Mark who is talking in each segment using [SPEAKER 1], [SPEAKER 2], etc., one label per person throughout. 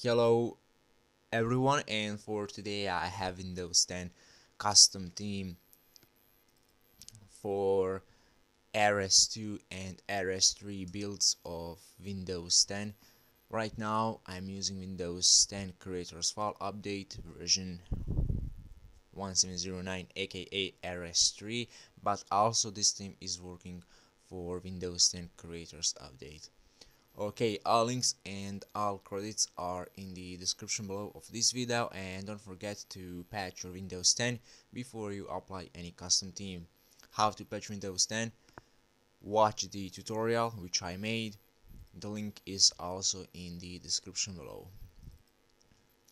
[SPEAKER 1] Hello everyone and for today I have Windows 10 custom theme for RS2 and RS3 builds of Windows 10 right now I'm using Windows 10 Creators Fall Update version 1709 aka RS3 but also this theme is working for Windows 10 Creators Update okay all links and all credits are in the description below of this video and don't forget to patch your windows 10 before you apply any custom theme. How to patch windows 10 watch the tutorial which i made. The link is also in the description below.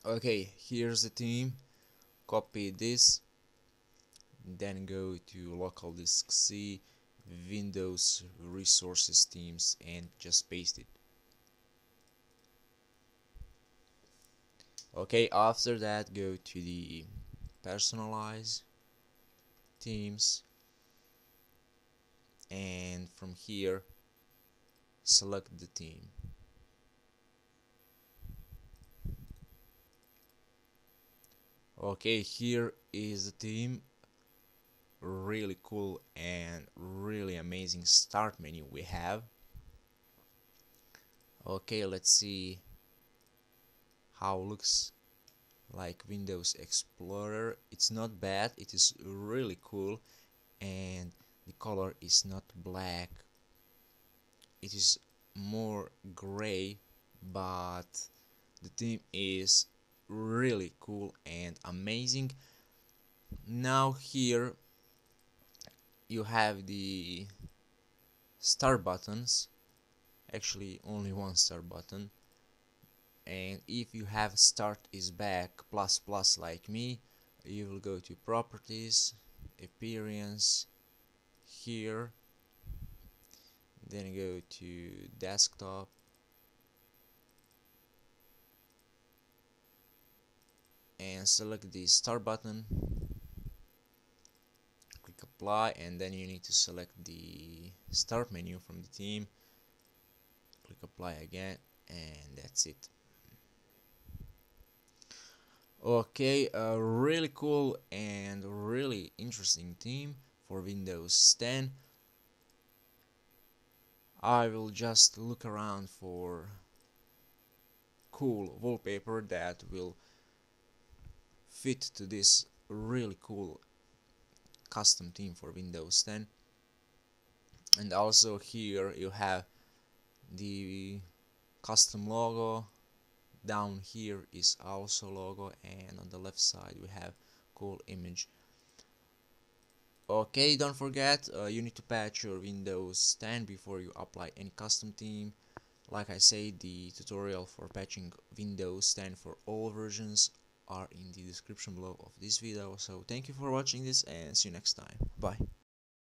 [SPEAKER 1] Okay here's the theme. Copy this then go to local disk c Windows resources themes and just paste it. Okay after that go to the personalize themes and from here select the theme okay here is the theme really cool and really amazing start menu we have. Okay let's see how looks like Windows Explorer. It's not bad it is really cool and the color is not black. It is more gray but the theme is really cool and amazing. Now here you have the star buttons actually only one star button and if you have start is back plus plus like me you will go to properties appearance here then go to desktop and select the start button apply and then you need to select the start menu from the theme click apply again and that's it. Okay a really cool and really interesting theme for Windows 10 I will just look around for cool wallpaper that will fit to this really cool custom theme for Windows 10 and also here you have the custom logo. Down here is also logo and on the left side we have cool image. Okay don't forget uh, you need to patch your Windows 10 before you apply any custom theme like I said the tutorial for patching Windows 10 for all versions are in the description below of this video. So thank you for watching this and see you next time. Bye